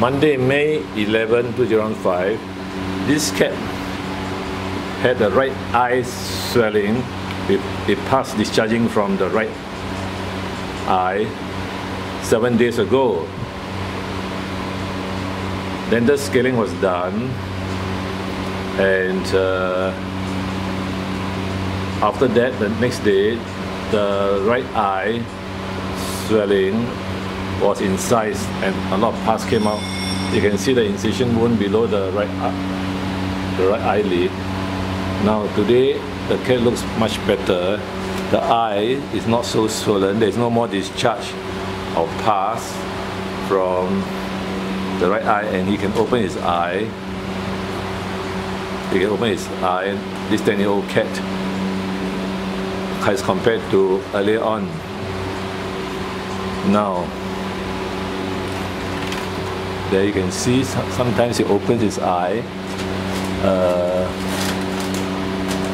Monday, May 11, 2005, this cat had the right eye swelling. It, passed discharging from the right eye seven days ago. Then the scaling was done and uh, after that the next day the right eye swelling was incised and a lot of pus came out. You can see the incision wound below the right, uh, the right eyelid. Now today the cat looks much better. The eye is not so swollen. There's no more discharge of pus from the right eye and he can open his eye. He can open his eye, this 10 year old cat as compared to earlier on. Now, there you can see sometimes he opens his eye. Uh,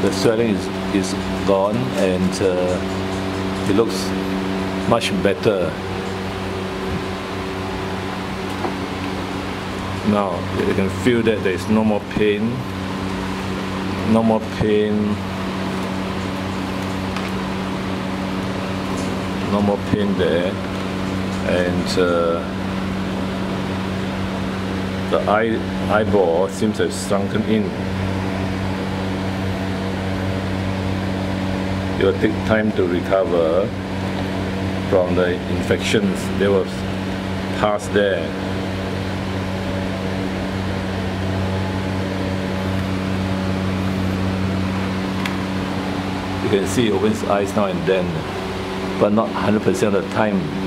the swelling is, is gone and uh, it looks much better. Now you can feel that there is no more pain, no more pain, no more pain there, and uh, the eye, eyeball seems to have shrunken in. It will take time to recover from the infections that was past there. You can see he opens eyes now and then, but not 100% of the time.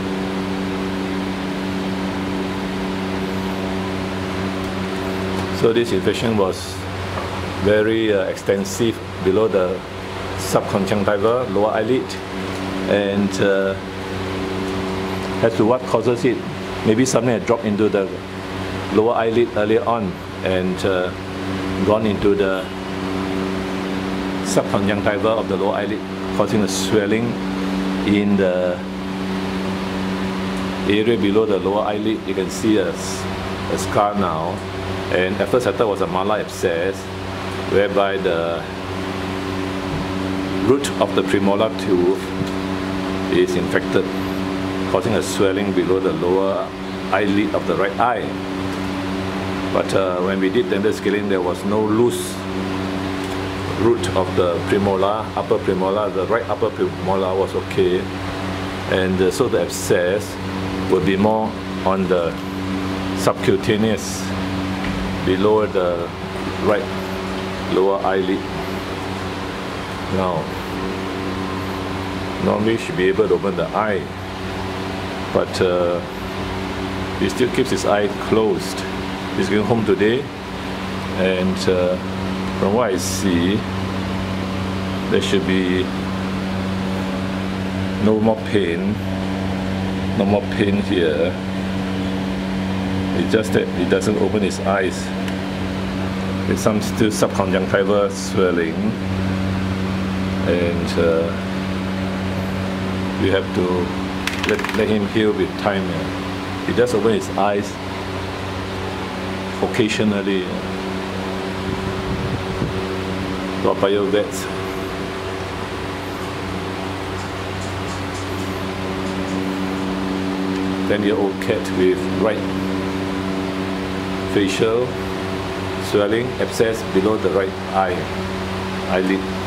So this infection was very uh, extensive below the subconjunctiva, lower eyelid, and uh, as to what causes it, maybe something had dropped into the lower eyelid earlier on and uh, gone into the subconjunctiva of the lower eyelid, causing a swelling in the area below the lower eyelid. You can see a, a scar now and at first I thought it was a malar abscess, whereby the root of the premolar tooth is infected, causing a swelling below the lower eyelid of the right eye. But uh, when we did dental scaling, there was no loose root of the premolar, upper premolar, the right upper premolar was okay. And uh, so the abscess would be more on the subcutaneous below the right lower eyelid. Now, normally should be able to open the eye, but uh, he still keeps his eye closed. He's going home today, and uh, from what I see, there should be no more pain, no more pain here. It's just that he doesn't open his eyes. There's some still subconjunctival swelling and uh, we have to let, let him heal with time. He does open his eyes occasionally. Toa Payoh vets. Ten year old cat with right facial swelling abscess below the right eye eyelid